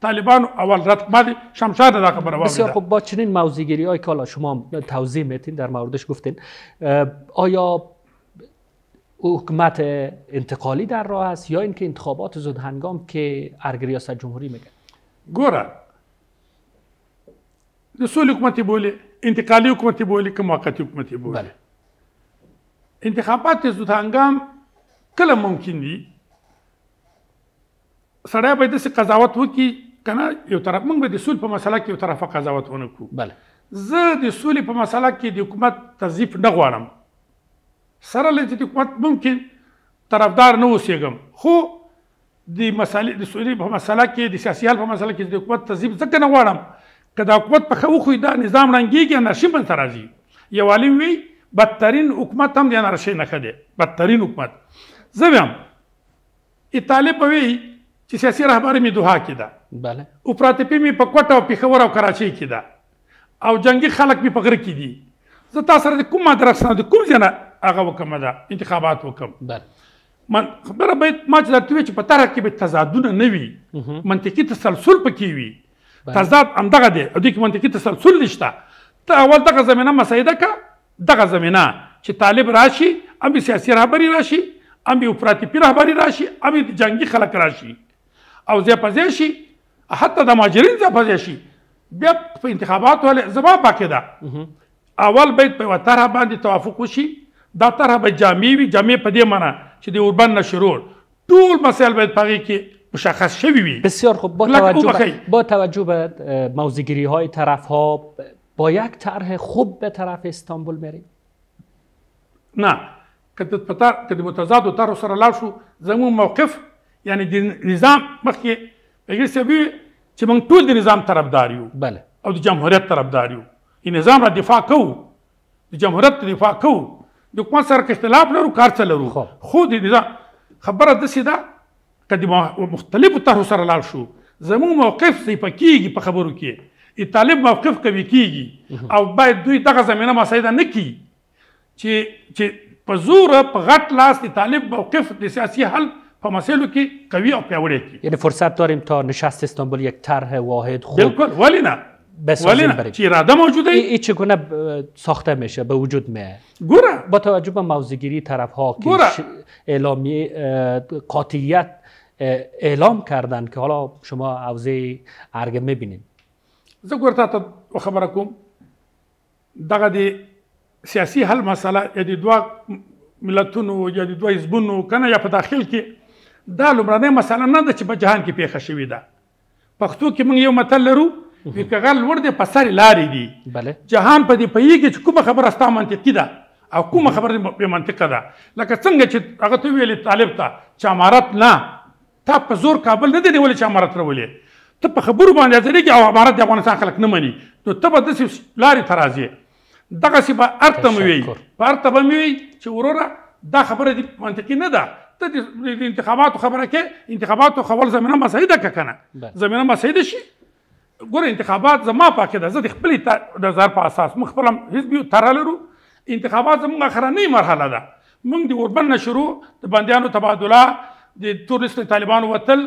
طالبانو اول رد بعد شمشاد دا خبره بسیار خوب با چنین موضوعگیری های که حالا شما توضیح میتین در موردش گفتین آیا حکومت انتقالی در راه است یا اینکه انتخابات زود هنگام که ارگ ریاست جمهوری میگن ګوره د سولې حکومت یې بولي انتقالي حکومت یې بولي که موقتي حکومت یې بولي بله انتخابات زود هنگام کله ممکن دي سړی باید داسې قضاوت وکړي که نه یو طرف موږ به د سول په مسله کې یو طرفه قضاوت ونه کړو. بله. زه د سولې په مسله کې د حکومت تضیف نه غواړم. سره دې د حکومت ممکن طرفدار نه اوسېږم. خو د مسالې د سولې په مسله کې د سیاسي حل په مسله کې د حکومت تضیف ځکه نه غواړم که د حکومت په ښه وخوي دا نظام ړنګېږي انارشي منځته راځي. یو عالم وی بدترین حکومت هم د انارشۍ نښه دی. بدترین حکومت. زه ویم طالب به وی چې سیاسي رهبري مې دوحه کې ده بله. افراطپي مې په کوټه او پېښور او کراچۍ کې ده. او جنگي خلک مې په غره کې دي. زه تا سره کوم مدرس نه د کوم ځای نه هغه وکم ده انتخابات وکم. بله. من خبره باید ما چې درته وی چې په طرح کې به تضادونه نه وي منطقي تسلسل پکې وي. تضاد همدغه دی. او دې کې منطقي تسلسل نشته. ته اول دغه زمینه مسایده کا دغه زمینه چې طالب راشي هم به سیاسي رهبري راشي هم به افراطي رهبري راشي هم به جنگي خلک راشي. او ځای په ځای شي حتی د مهاجرین په ځای شي بیا په انتخاباتو زما باقي ده اول باید په یوه طرحه باندې توافق وشي دا طرحه به جامع وي جامع په دې معنی چې د اوربن نه شروع ټول مسایل باید په هغې کې مشخص شوي وي بسیار خوب با توجه با توجه به اه، موضوعگیری های طرف ها با یک طرح خوب به طرف استانبول میریم نه که د متضادو طرحو سره لاړ شو زموږ موقف یعنی د نظام مخکې صاحب وی چې موږ ټول د نظام طرفدار یو. بله. او د جمهوریت طرفدار یو. این نظام را دفاع کوو د جمهوریت دفاع کوو د حکومت سره اختلاف لرو کار څه لرو. خو د نظام خبره د مو- مختلفو طرحو سره لاړ شو. زموږ موقف صحیح کیږي په خبرو کې. ای طالب موقف قوي کیږي. او باید دوی دغه زمینه مسایده نه کړي. چې چې په زور په غټ لاس د طالب موقف د سیاسي حل په مسایلو کې قوي او پیاوړی کړي یعنی فرصت داریم تا نشست استانبول یک طرح واحد خوب بالکل ولی نه ولی نه. چې اراده موجوده ای, ای چگونه ساخته میشه به وجود میه ګوره با توجه به موضوعگیری طرف ها که گوره. اه، قاطعیت اعلام کردن که حالا شما حوزه ارگ می‌بینید زه ګور تا ته خبره کوم دغه د سیاسي حل مسله یا د دوه ملتونو یا د دوه حزبونو کنه یا په داخل کې دا لومړنۍ مسله نه ده چې په جهان کې پیښه شوې ده. پښتو کې موږ یو متل لرو وی کغل ور دي په سر لارې دي. بله. جهان په دې پیږي چې کومه خبره ستا منطقي ده او کومه خبره به منطقه ده. لکه څنګه چې هغه ته ویلې طالب ته چې امارت نه تا په زور کابل نه دی نیولې چې امارت راولې ته په خبرو باندې ځلېږي او امارت د افغانستان خلک نه مني. نو ته به داسې لارې ته راځې. دغسې به ارته مې وي. په ارته به مې وي چې وروره دا خبره دې منطقي نه ده ته د انتخاباتو خبره کې انتخاباتو خول زمینه مساعده که کنه بله. زمینه مساعده شي؟ ګوره انتخابات زما پاکه ده زه د خپلې نظر په اساس موږ خپل حزب یو تره لرو. انتخابات زموږ اخرنۍ مرحله ده. موږ د اوربن نه شروع د بندیانو تبادله د تورست طالبانو وتل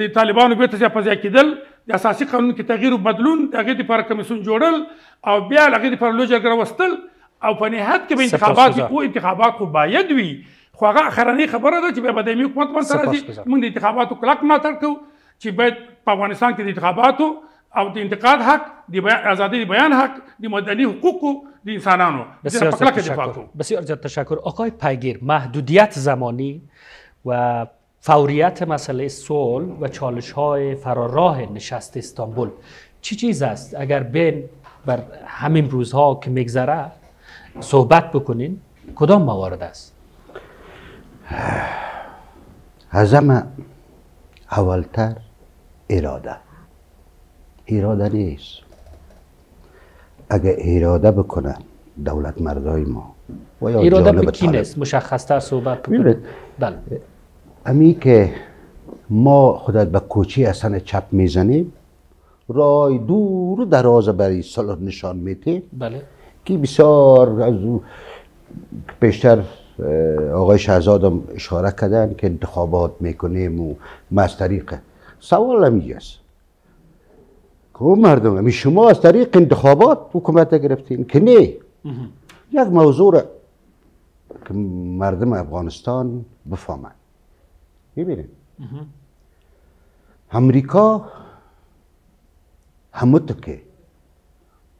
د طالبانو بیرته ځای په ځای کېدل د اساسي قانون کې تغییر او بدلون د هغې دپاره کمیسیون جوړل او بیا د هغې دپاره لوی جرګه راوستل او په نهایت کې به انتخابات وي. انتخابات خو باید وي خو هغه اخرنۍ خبره ده چې بیا به دایمي حکومت باندې راځي. موږ د انتخاباتو کلک ملاتړ کوو چې باید په افغانستان کې د انتخاباتو او د انتقاد حق د ازادي د بیان حق د مدني حقوقو د انسانانو. بسیار تشکر. بسیار زیاد تشکر. آقای پیگیر محدودیت زمانی و فوریت مسئله صلح و چالش های فراراه نشست استانبول. چی چیز است؟ اگر بین بر همین روزها که میگذره صحبت بکنین کدام موارد است؟ همه اولتر اراده. اراده نیست. اگه اراده بکنن دولت مردای ما و یا ایراده جانب به کی. نیست؟ مشخصتر صحبت ببینید بله. امی که ما خودت به کوچی اصلا چپ می‌زنیم رای دور و دراز برای صلح نشان میتیم بله. که بسیار از اه، آقای شهزاد هم اشاره کردن که انتخابات می‌کنیم و ما از طریق سوال است که او مردم همی شما از طریق انتخابات حکومت گرفتین که نه؟ یک موضوع را که مردم افغانستان بفهمند ببینید. امریکا همونطور که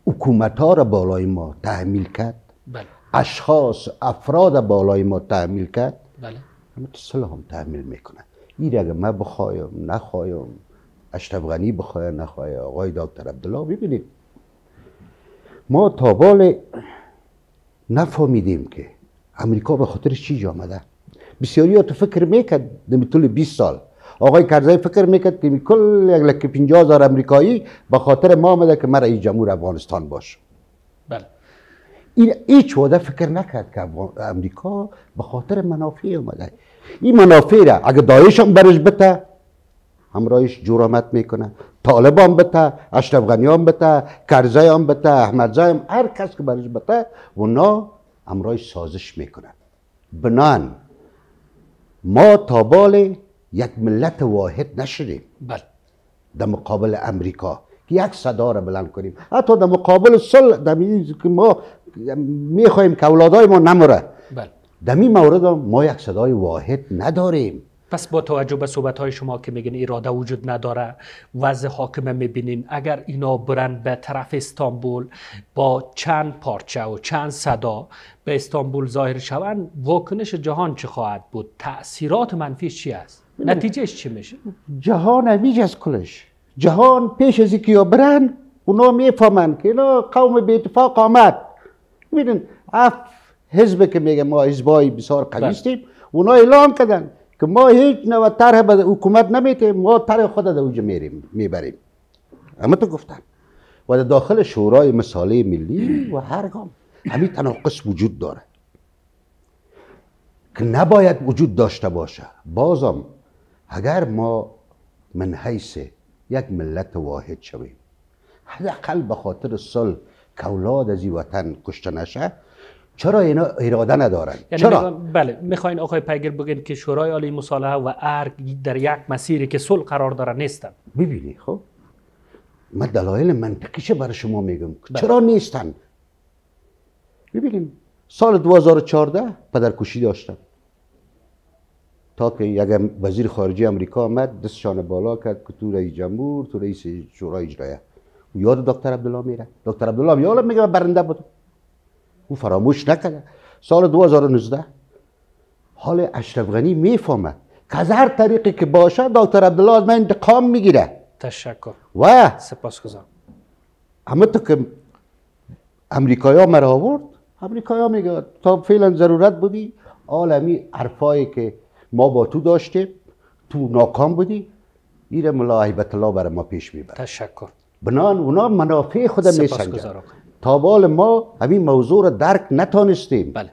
حکومت ها را بالای ما تحمیل کرد بله. اشخاص افراد بالای ما تحمیل کرد؟ بله. همه صلح هم تحمیل می‌کنه این اگه من بخوایم نخوایم اشرف غنی بخواه نخواه آقای دکتر عبدالله ببینید. ما تا بال نفهمیدیم که امریکا به خاطر چی آمده. بسیاری ها تو فکر می‌کرد دمی طول 20 سال. آقای کرزی فکر می‌کرد که کل یک لکه 50 هزار امریکایی به خاطر ما آمده که من رئیس جمهور افغانستان باش. این هیچ وعده فکر نکرد که امریکا به خاطر منافع اومده. این منافع را اگه داعش هم برش بته همراهش جرامت می‌کنه. طالب هم بته اشرف غنی هم بته کرزی هم بته احمد هم هر کس که برش بته اونا همراهش سازش می‌کنن بنان ما تا بال یک ملت واحد نشدیم. بله. در مقابل امریکا. یک صدا را بلند کنیم. حتی در مقابل صلح در که ما می‌خواهیم که اولادای ما نمره. بله. در این مورد ما یک صدای واحد نداریم. پس با توجه به صحبت های شما که میگین اراده وجود نداره وضع حاکمه می‌بینین. اگر اینا برن به طرف استانبول با چند پارچه و چند صدا به استانبول ظاهر شوند واکنش جهان چه خواهد بود؟ تاثیرات منفیش چی است؟ نتیجهش چی میشه؟ جهان همیج از کلش. جهان پیش از اینکه یا برن اونا می‌فهمن که اینا قوم به اتفاق آمد. ببینین اف حزب که میگه ما حزبای بسیار قوی بله. هستیم اونا اعلام کردن که ما هیچ نوع طرح به حکومت نمیتیم ما طرح خود در اوجه میریم می‌بریم. اما تو گفتن. و در داخل شورای مثاله ملی و هر گام همین تناقض وجود داره. که نباید وجود داشته باشه. بازم اگر ما من حیث یک ملت واحد شویم حداقل به خاطر صلح که اولاد از این وطن کشته نشه چرا اینا اراده ندارن؟ یعنی چرا؟ بله می‌خواین آقای پیگیر بگین که شورای عالی مصالحه و ارگ در یک مسیری که صلح قرار داره نیستن. ببینی خب؟ من دلایل منطقیش برای شما میگم. بله. چرا نیستن؟ ببینیم. سال 2014 پدرکشی داشتن. تا که یک وزیر خارجه امریکا آمد دستشان بالا کرد که تو رئیس جمهور تو رئیس شورای اجرایه و یاد دکتر عبدالله میره. دکتر عبدالله یادم میگه برنده بودم. او فراموش نکرده سال 2019 حال اشرف غنی می‌فهمه که از هر طریقی که باشه دکتر عبدالله از من انتقام می‌گیره. تشکر. و سپاسگزارم. همه تو که امریکایی ها مرا آورد امریکایی ها میگه تا فعلا ضرورت بودی عالمی حرفایی که ما با تو داشتیم تو ناکام بودی ایره ملا هیبت الله برای ما پیش می‌بره تشکر. بنان اونا منافع خود. میسنجن تا بال ما همین موضوع رو درک نتانستیم. بله.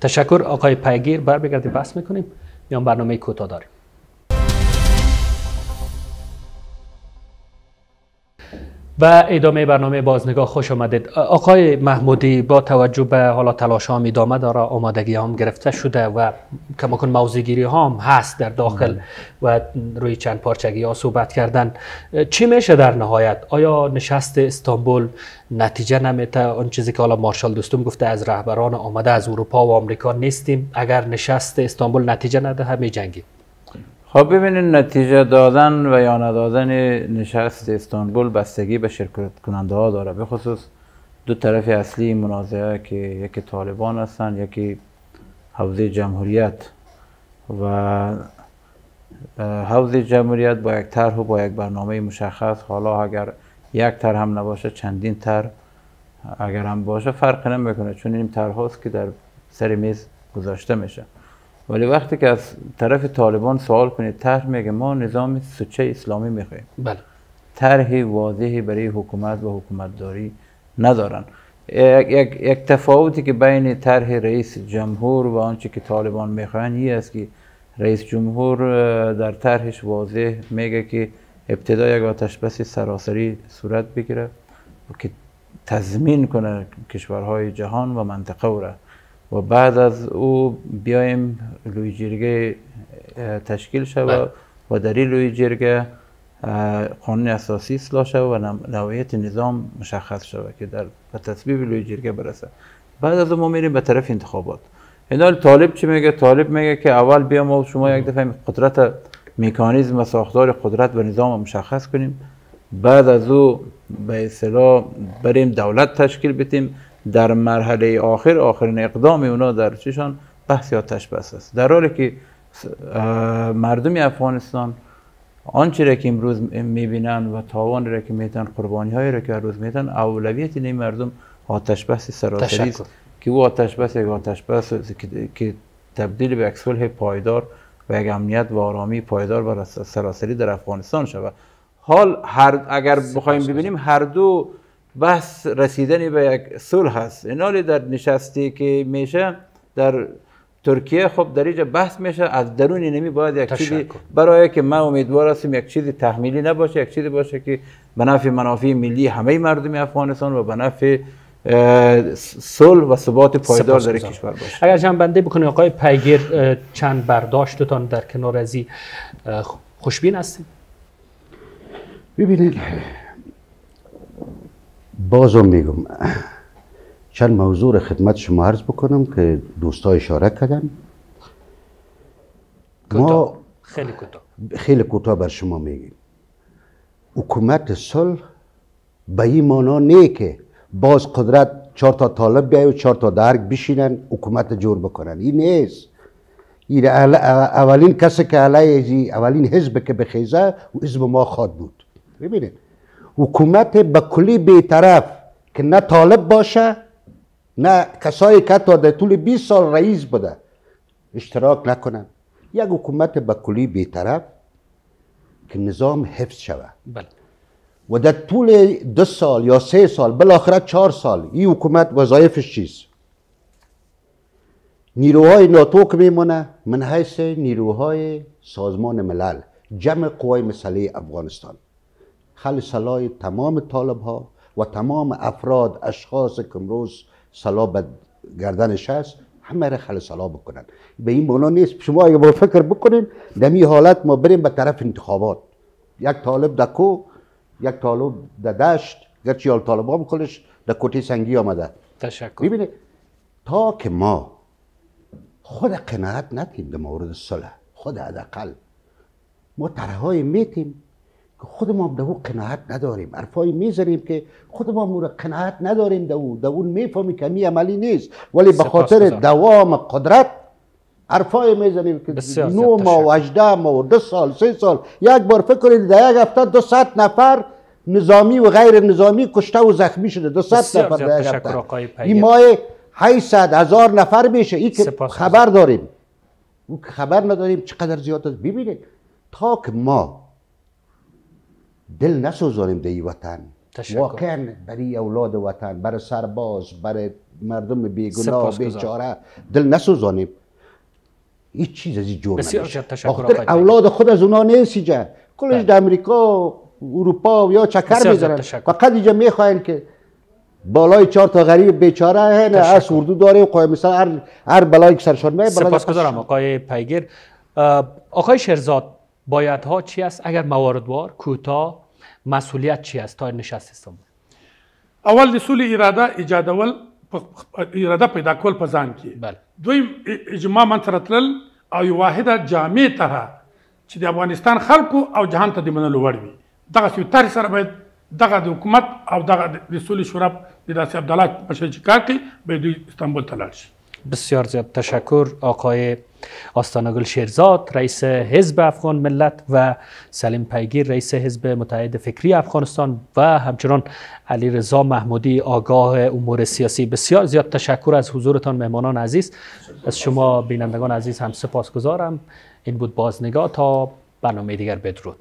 تشکر آقای پیگیر. بر بگردیم بحث می‌کنیم. میان برنامه کوتاه داریم. و ادامه برنامه بازنگاه خوش آمدید. آقای محمودی با توجه به حالا تلاش هم ادامه داره آمادگی هم گرفته شده و کماکن موضوعگیری هم هست در داخل و روی چند پارچگی ها صحبت کردن. چی میشه در نهایت؟ آیا نشست استانبول نتیجه نمیته اون چیزی که حالا مارشال دوستم گفته از رهبران آمده از اروپا و آمریکا نیستیم. اگر نشست استانبول نتیجه نده می جنگیم. خب ببینید نتیجه دادن و یا ندادن نشست استانبول بستگی به شرکت کننده ها داره. به خصوص دو طرف اصلی منازعه که یکی طالبان هستن یکی حوزه جمهوریت. و حوزه جمهوریت با یک طرح و با یک برنامه مشخص. حالا اگر یک طرح هم نباشه چندین طرح اگر هم باشه فرق نمی‌کنه چون این طرح هاست که در سر میز گذاشته میشه. ولی وقتی که از طرف طالبان سوال کنید طرح میگه ما نظام سوچه اسلامی می‌خوایم بله. طرح واضحی برای حکومت و حکومتداری ندارن. یک, یک, یک تفاوتی که بین طرح رئیس جمهور و آنچه که طالبان می‌خواین این است که رئیس جمهور در طرحش واضح میگه که ابتدا یک آتش بس سراسری صورت بگیره و که تضمین کنه کشورهای جهان و منطقه را. و بعد از او بیایم لوی جرگه تشکیل شود و در این لوی جرگه قانون اساسی اصلاح شود و نوعیت نظام مشخص شود که در تصویب لوی جرگه برسه. بعد از ما میریم به طرف انتخابات. این طالب چی میگه؟ طالب میگه که اول بیام و شما یک دفعه قدرت میکانیزم و ساختار قدرت و نظام مشخص کنیم. بعد از او به اصطلاح بریم دولت تشکیل بدیم. در مرحله آخر آخرین اقدام اونا در چشان بحث آتش بس است. در حالی که مردم افغانستان آنچه را که امروز می‌بینن و تاوان را که میتن قربانی های را که روز میتن اولویت این مردم آتش بس سراسری است. که او آتش بس یک آتش بس که تبدیل به یک صلح پایدار و یک امنیت و آرامی پایدار و سراسری در افغانستان شود. حال هر اگر بخوایم ببینیم هر دو بحث رسیدن به یک صلح هست. اینالی در نشستی که میشه در ترکیه خب در اینجا بحث میشه از درون نمی باید یک چیزی برای که من امیدوار هستم یک چیزی تحمیلی نباشه یک چیزی باشه که به نفع منافع ملی همه مردم افغانستان و به نفع صلح و ثبات پایدار در کشور باشه. اگر جنبنده بکنید آقای پیگیر چند برداشتتان در کنار ازی خوشبین هستید؟ ببینید بازم میگم چند موضوع خدمت شما عرض بکنم که دوستا اشاره کردن. ما خیلی کوتاه. خیلی کوتاه بر شما میگیم. حکومت صلح به این معنا نه که باز قدرت چهار تا طالب بیای و چهار تا درگ بشینن حکومت جور بکنن. این نیست. این اولین کسی که علیه اولین حزب که بخیزه و حزب ما خواد بود. ببینید. حکومت به کلی بیطرف که نه طالب باشه نه کسایی که تا در طول 20 سال رئیس بوده اشتراک نکنن. یک حکومت به کلی بیطرف که نظام حفظ شود بله. و در طول دو سال یا سه سال بالاخره چهار سال این حکومت وظایفش چیست؟ نیروهای ناتو که میمونه من حیث نیروهای سازمان ملل جمع قوای مسئله افغانستان. خل سلای تمام طالب ها و تمام افراد اشخاص که امروز سلا به گردنش هست همه را خل سلا بکنن. به این معنا نیست. شما اگه با فکر بکنین در این حالت ما بریم به طرف انتخابات. یک طالب دکو یک طالب در دشت گرچه یال طالبان خودش در کوټه سنگی آمده. تشکر. ببینید تا که ما خود قناعت ندیم در مورد صلح خود حداقل ما طرحهای میتیم خود ما در او قناعت نداریم. حرفایی می‌زنیم که خود ما مورد قناعت نداریم. در اون می‌فهمی که می عملی نیست. ولی به خاطر. دوام قدرت حرفای می‌زنیم که نو ما و هجده ما و دو سال سه سال. یک بار فکر کنید در یک هفته دو ست نفر نظامی و غیر نظامی کشته و زخمی شده. دو ست نفر در یک هفته. این ماه 800 هزار نفر میشه. این که. خبر داریم. خبر نداریم چقدر زیاد است؟ ببینید. تا که ما دل نسوزانیم در این وطن تشکر. واقعا برای اولاد وطن برای سرباز برای مردم بیگناه. بیچاره دل نسوزانیم هیچ چیز از این جور بسیار نمیشه. اولاد خود از اونا نیست اینجا کلش بله. در امریکا اروپا یا چکر می‌زنن. فقط اینجا می‌خواین که بالای چهار تا غریب بیچاره هن. از اردو داره قایم مثلا هر هر بلایی که سرشان میاد سپاسگزارم آقای پیگیر آقای شهرزاد بایدها چی است؟ اگر مواردوار کوتاه مسئولیت چی است؟ تا نشست استانبول. اول د سولې اراده ایجادول اراده پیدا کول په ځان کې. ا- اجماع منځ ته تلل او یو واحده جامع طرح چې د افغانستان خلکو او جهان ته د منلو وړ وي. دغه یو طرح سره باید دغه د حکومت او دغه د- سولې شورا د داسې عبدالله شکل چې کار کوي باید دوی استانبول ته لاړ شي. بسیار زیاد تشکر آقای آستانگل شیرزاد رئیس حزب افغان ملت و سلیم پیگیر رئیس حزب متحد فکری افغانستان و همچنان علی رضا محمودی آگاه امور سیاسی. بسیار زیاد تشکر از حضورتان مهمانان عزیز. از شما بینندگان عزیز هم سپاسگزارم. این بود بازنگاه تا برنامه دیگر بدرود.